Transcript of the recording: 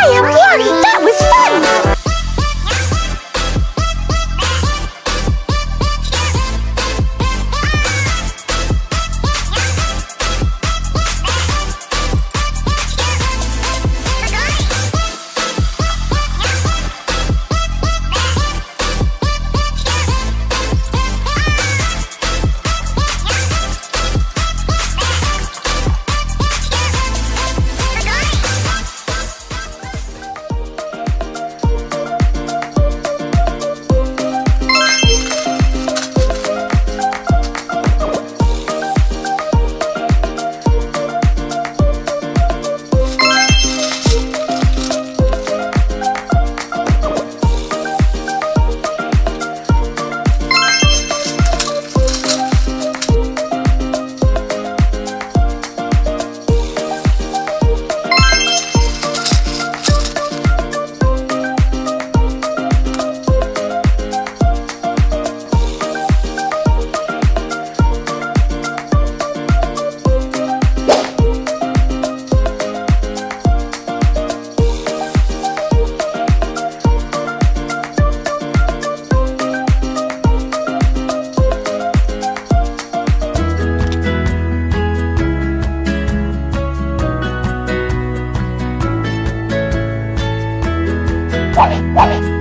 I am Wanny. What? What?